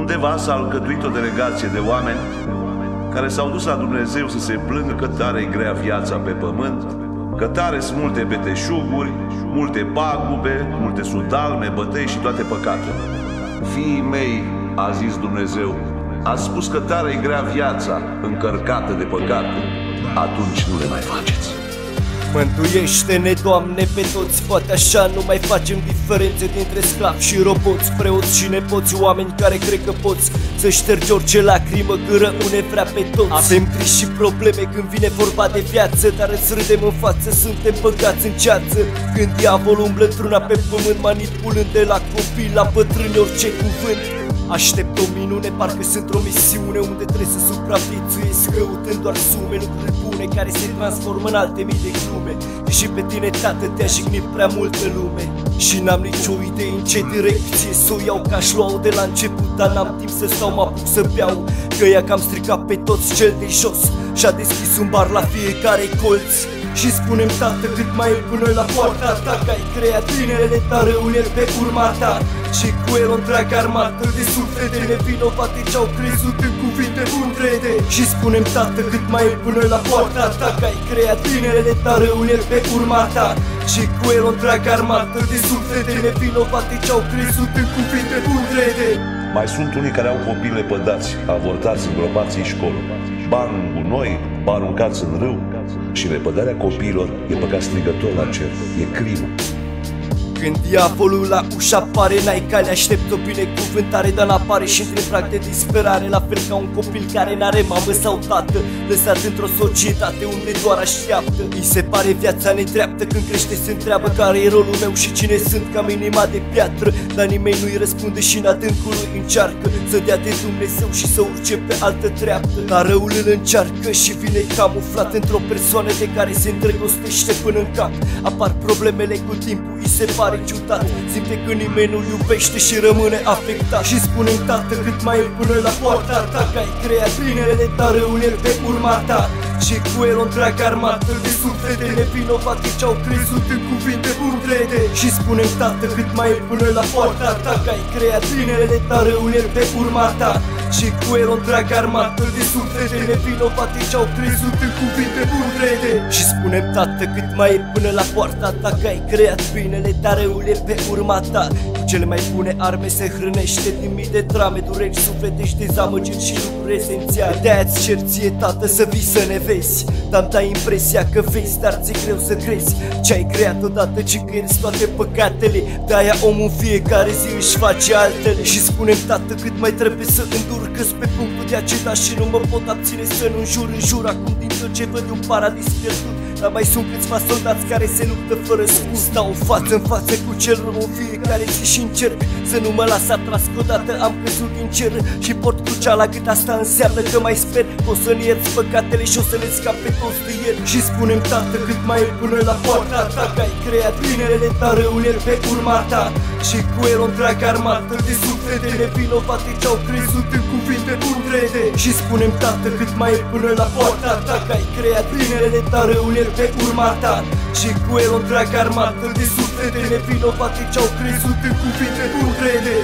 Undeva s-a alcătuit o delegație de oameni care s-au dus la Dumnezeu să se plângă că tare e grea viața pe pământ, că tare sunt multe beteșuguri, multe pagube, multe sudalme, bătăi și toate păcatele. Fiii mei, a zis Dumnezeu, a spus că tare e grea viața încărcată de păcate, atunci nu le mai faceți. Mântuiește-ne, Doamne, pe toți. Poate așa nu mai facem diferențe dintre sclavi și roboți Preoți și nepoți, oameni care cred că poți Să ștergi orice lacrimă, gâră une vrea pe toți. Avem griji și probleme când vine vorba de viață Dar îți râdem în față, suntem băgați în ceață. Când diavolul umblă într-una pe pământ Manipulând de la copii la bătrâni orice cuvânt Aștept o minune, parcă sunt o misiune Unde trebuie să supraviețuiesc căutând doar sume Lucruri bune care se transformă în alte mii de glume. Și pe tine, tată, te-a jignit prea multă lume. Și n-am nicio idee în ce direcție Să o iau ca aș lua de la început Dar n-am timp să stau, mă apuc să beau. Că ea că am stricat pe toți cel de jos Și-a deschis un bar la fiecare colț. Și spunem tată cât mai e până la poarta ta Că ai creat tinerele tare uneri pe urma ta Și cu el o întreagă armată de suflete nevinovate Ce-au crezut în cuvinte bundrede Și spunem tată cât mai e până la poarta ta Că ai creat tinerele tare uneri pe urma ta. Și cu el o întreagă armată de suflete nevinovate Ce-au crezut în cuvinte bundrede Mai sunt unii care au copii lepădați, avortați, îngropați în școlă, bani în gunoi, bani aruncați în râu, și repădarea copiilor e păcat strigător la cer, e crimă. Când diavolul la ușa apare, n-ai cale, aștept o binecuvântare Dar n-apare și între prag de disperare La fel ca un copil care n-are mamă sau tată Lăsat într-o societate unde doar așteaptă. Îi se pare viața netreaptă când crește se întreabă Care e rolul meu și cine sunt ca minima de piatră Dar nimeni nu-i răspunde și în adâncul lui încearcă Să dea de Dumnezeu și să urce pe altă treaptă. Dar răul îl încearcă și vine camuflat într-o persoană de care se îndrăgostește până în cap. Apar problemele cu timpul, îi se pare pare ciudat Simte că nimeni nu iubește și rămâne afectat. Și spune tată cât mai e până la poarta ta Că ai creat binele, dar răuneri pe urma ta Și cu el o întreagă armată de suflete nevinovate Ce-au crezut în cuvinte burdrede Și spune tată cât mai e până la poarta ta Că ai creat binele, dar răuneri pe urma ta. Și cu el o întreagă armată de suflete nevinovate Ce-au crezut în cuvinte burdrede Și spunem tată cât mai e până la poarta ta Că ai creat binele, dar răul e pe urma ta. Cu cele mai bune arme se hrănește din mii de drame Dureri sufletești, dezamăgiri și lucruri esențiale. De-aia ți cer ție, tată, să vii să ne vezi. Dar dai impresia că vezi, dar ți greu să crezi. Ce ai creat odată, ce că toate păcatele? De-aia omul fiecare zi își face altele. Și spunem, tată, cât mai trebuie să îndur că pe punctul de acesta Și nu mă pot abține să nu jur în jur Acum din tot ce văd un paradis pierdut dar mai sunt câțiva soldați care se luptă fără scuz. Stau față în față cu cel rău în fiecare zi și încerc Să nu mă las atras. Că odată am căzut din cer Și port crucea la gât asta înseamnă că mai sper. O să-mi ierți păcatele și o să le scap pe toți de el. Și spunem tată cât mai e până la poarta ta Că ai creat binele, dar răul pe urma ta Și cu el o întreagă armată de suflete nevinovate Ce-au crezut în cuvinte bundrede Și spunem tată cât mai e până la poarta ta Că ai creat binele, dar răul pe urma ta Și cu el o întreagă armată de suflete nevinovate Ce-au crezut în cuvinte bun crede